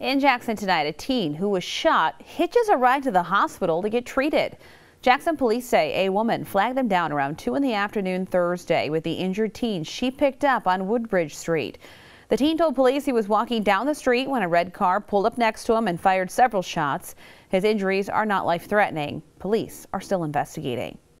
In Jackson tonight, a teen who was shot hitches a ride to the hospital to get treated. Jackson police say a woman flagged them down around 2 in the afternoon Thursday with the injured teen she picked up on Woodbridge Street. The teen told police he was walking down the street when a red car pulled up next to him and fired several shots. His injuries are not life threatening. Police are still investigating.